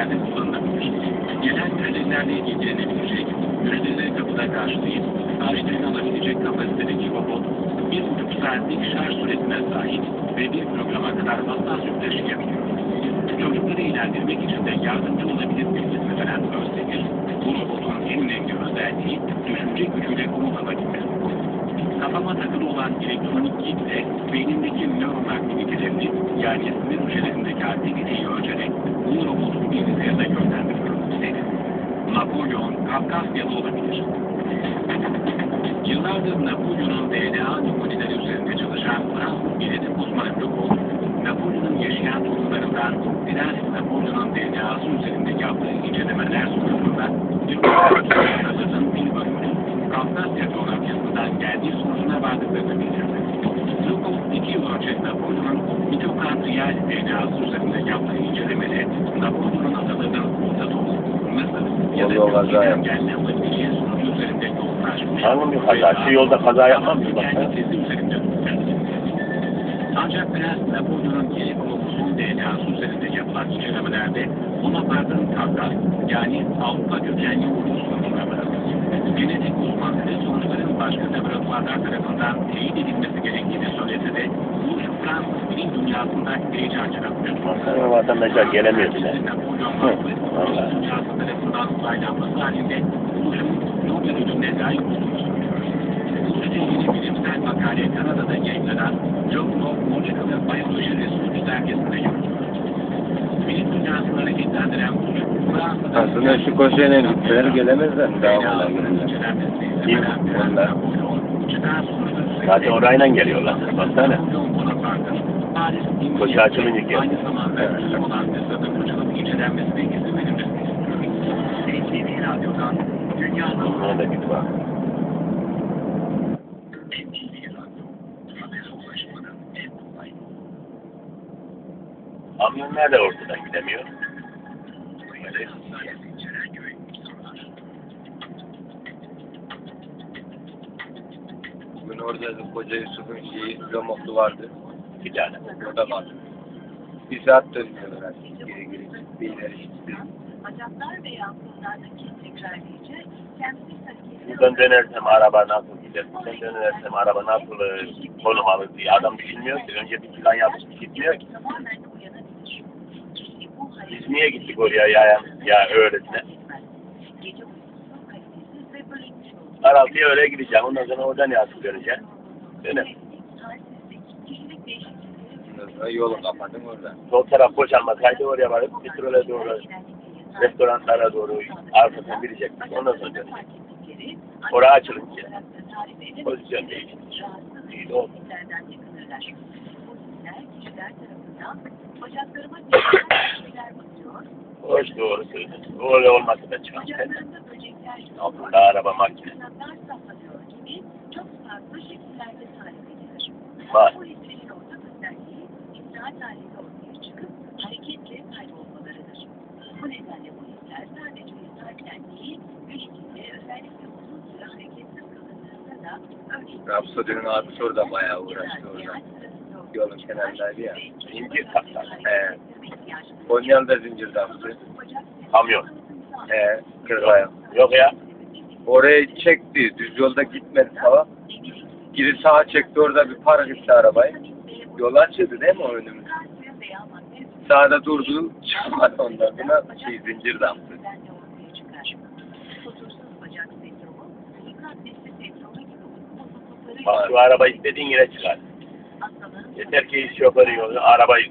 hizmetlerde kullanılabilir. Gelen müşterilerle ilgilenebilecek, müşterileri kapıda karşılayıp siparişlerini alabilecek kapasitedeki robot, bir buçuk saatlik şarj süresine sahip ve bir programa kadar hassas yük taşıyabiliyor. Çocukları eğlendirmek için de yardımcı olabilir bilgisini veren Özdemir, bu robotun en önemli özelliği düşünce gücüyle komut. Kafama takılı olan elektronik kit de beynindeki nöron aktivitelerini yani sinir hücrelerindeki aktiviteyi ölçerek bu robotun bilgisayarına yönlendiriyor. Napolyon Kafkasyalı olabilir. Yıllardır Napolyon'un DNA numunileri üzerinde çalışan Fransız genetik uzmanı Legault, Napolyon'un yaşayan tohumlarından Prens Napolyon'un DNA'sı üzerinde yaptığı incelemeler sonucunda Yıllardır bir bölümünün Kafkasya coğrafyasından geldiği sonucuna vardıklarını bildirdi. Legault iki yıl önce Napolyon'un mitokondriyal DNA'sı üzerinde yaptığı incelemede Napolyon'un atalarının Orta Doğu, Mısır ya da Türkiye'den yaptı. gelme olabileceği sonucu üzerinde yoğunlaşmış. Hangi bir kaza? Şu yolda kaza yapmaz mı? Kendi tezi üzerinde. Ancak Prens Napolyon'un geri kromosom DNA'sı üzerinde yapılan incelemelerde Bonaparte'ın Kafkas yani Avrupa sonucuna varıldı. Genetik uzmanları sonuçların başka laboratuvarlar tarafından teyit edilmesi gerektiğini söylese de bu Fransız bilim dünyasında heyecan yaratmıştır. Baksana vatandaşlar gelemiyor bile. Napolyon dünyası tarafından onaylanması halinde buluşun Nobel ödülüne layık olduğunu söylüyor. Buluşla ilgili bilimsel makale Kanada'da yayınlanan Journal of Molecular Biology Research dergisinde yayınlanıyor. Aslında şu koşuyla gitseler gelemezler. Daha kolay gelirler. Kim? Onlar. Zaten orayla geliyorlar. Baksana. Koşu. NTV Radyo'dan dünyanın Ona da git bak. NTV Radyo. Habere ulaşmanın en kolay yolu. Amyonlar da ortadan gidemiyor. Böyle. Bugün orada Koca Yusuf'un şeyi Romoklu vardı. Bir tane. Orada kaldı. Bir saat dönüyorlar artık geri geri. Bir ileri tekrarlayıcı hareketleri Buradan dönersem araba nasıl gider? Buradan dönersem araba nasıl e, konum alır diye adam düşünmüyor ki. Önce bir plan yapıp gitmiyor ki. tamamen uyanabilir. Kişi bu Biz niye gittik oraya ya, ya olur. Karaltıya öyle gideceğim. Ondan sonra oradan yazıp değişiklikleri Ondan sonra yolun kapandın orada. Sol taraf boşalmasaydı oraya varıp petrole doğru, restoranlara doğru arkasına girecektik. Ondan sonra dönecektik. Oraya açılınca pozisyon değişti. İyi de oldu. kişiler tarafından bacaklarıma. Hoş doğru söylüyorsun. Öyle olması da. Bacaklarımda böcekler Altında araba makine. Kanatlar saplanıyor gibi çok farklı şekillerde tarif edilir. Var. Rapsodi'nin abisi orada bayağı uğraştı orada. Yolun kenarındaydı ya. Zincir taklar. He. Konya'da zincir taktı. Kamyon. He. Kırgaya. Yok ya. Orayı çekti. Düz yolda gitmedi falan. Geri sağa çekti orada bir park etti arabayı. Yol açıldı değil mi o önümüz? Sağda durdu. Çıkmadı ondan sonra şey zincir taktı. Bak şu araba istediğin yere çıkar. Yeter ki şoförü yolu arabayı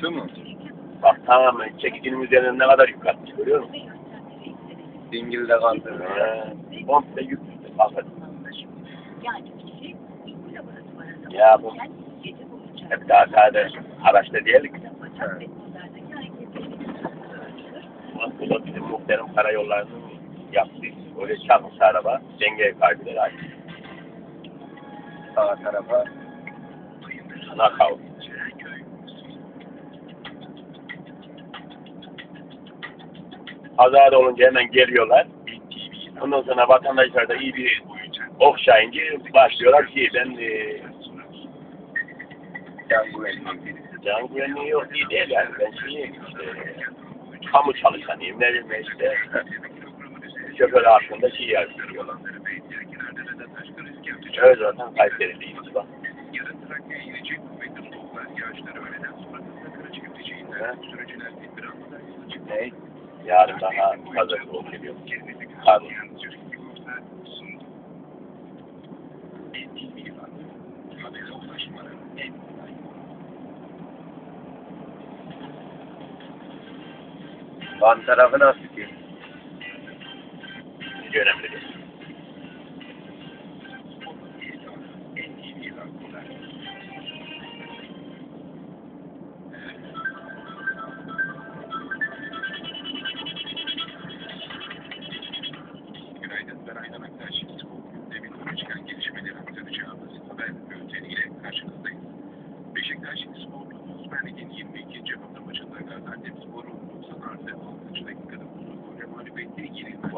Şu mu? Bak tamamen çekicinin üzerine ne kadar yük atmış görüyor musun? Dingilde kaldı. Ee, komple yük. Laboratuvarında Ya bu- Hep daha sade araçta. Bak bu da bizim muhterem karayollarının yaptığı. Öyle çarpmış araba. Dengeye kaydılar. Ay, Sağ tarafa. Knockout. Kazada olunca hemen geliyorlar. Ondan sonra vatandaşlar da iyi bir okşayınca başlıyorlar ki ben e, Can güvenliği. can güvenliği yok iyi değil yani. Ben şeyim işte kamu çalışanıyım. Ne bileyim işte. Şoför hakkında şey yazıyorlar. Evet zaten Kayseri'liyiz bak. Yarın daha fazla soğuk geliyor. Abi. Van tarafı nasıl?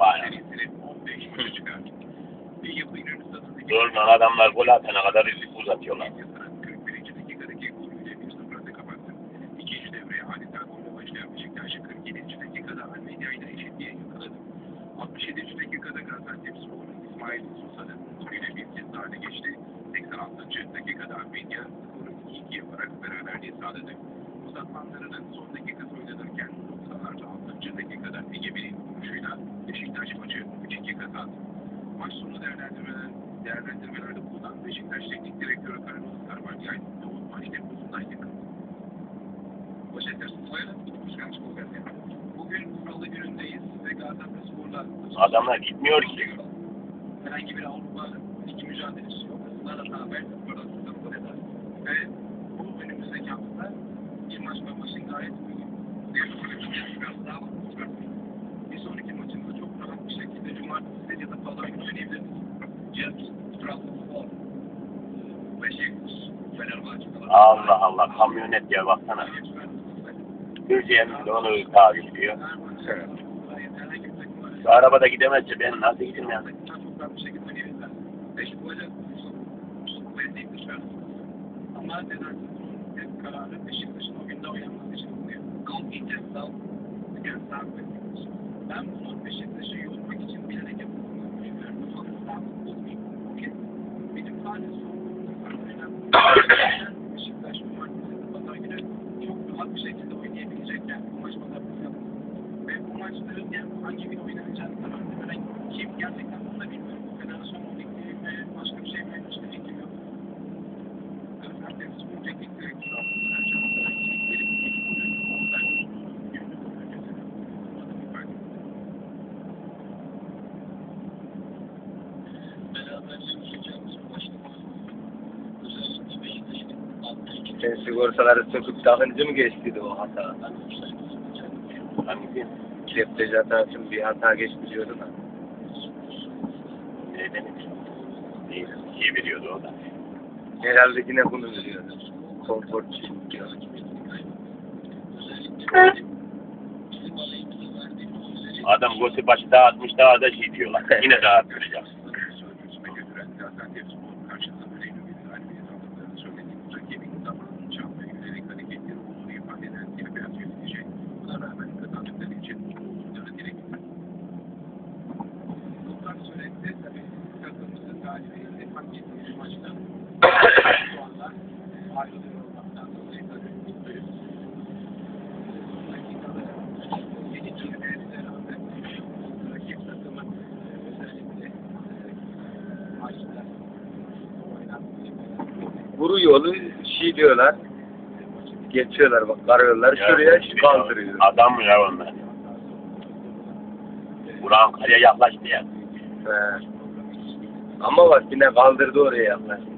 Vay. serisini 15 maça çıkardı. Ligi bu İnönü stadındaki Doğrudan adamlar gol atana kadar uzatıyorlar. Yıldırım 41. dakikadaki golüyle 1-0 önde kapattı. İkinci devreye adeta golle başlayan Beşiktaş 47. dakikada Almanya ile eşitliğe yakaladı. 67. dakikada Gaziantep Spor'un İsmail Susa'nın golüyle bir kez daha geçti. 86. dakikada Almanya skoru 2-2 yaparak beraberliği sağladı. Uzatmalarının son dakikası oynanırken 90 6. dakikada Egemen'in vuruşuyla Beşiktaş maçı 3-2 kazandı. Maç sonu değerlendirmeler, değerlendirmelerde bulunan Beşiktaş Teknik Direktörü Carlos Carvalhal, Doğu maç temposundan yakın. Başakşehir Spor'la Başkan Spor Gazete. Bugün Salı günündeyiz ve Gaziantep Spor'la Adamlar gitmiyor ki. herhangi bir Avrupa Ligi mücadelesi yok. Bunlarla beraber gol eder. Ve bu önümüzdeki hafta bir maç ve maçın gayet uygun. Diğer bir biraz daha uzun. Bir sonraki maçımızda çok rahat bir şekilde cumartesi ya da pazar günü oynayabiliriz. Jets, Trabzonspor, Beşiktaş, Fenerbahçe falan. Allah Allah kamyonet ya baksana. Türkiye'nin de onu bir takım var. Şu arabada gidemezse ben nasıl gideyim ya? Ben bunu bu maçta pazar günü çok rahat bir şekilde oynayabilecekken bu maç pazartesi yaptı. Ve bu maçların yani hangi gün oynanacağını karar veren kim gerçekten bunu da bilmiyorum. Federasyon mu bekliyor ve başka bir şey mi hiçbir fikrim yok. Gaziantep Spor Teknik Direktörü Abdullah Ercan olarak gelip ben günlük öncesi Beraber çalışacağımız bu başlama özellikle Beşiktaş'ın altı Sen sigortaları söküp takınca mı geçtiydi o hata? Hangisi? Kepteci hatasın bir hata geçti diyordu da. Ne demek? Değil. Şey veriyordu o da. Herhalde yine bunu diyordu. Konfor diyor. Adam Gosi başı dağıtmış daha da şey diyorlar. Yine dağıtmayacak. Ettiği bir maçta şu anda ayrılıyor olmaktan dolayı tabii mutluyuz. Dakikaları yeniliklerine rağmen rakip takımın özellikle maçta oynattığı Vuru yolu şey diyorlar. Geçiyorlar bak karıyorlar şuraya şey kaldırıyor. Adam ya onlar. Buran kaleye yaklaştı ya. He. Ama bak yine kaldırdı oraya yaklaşık.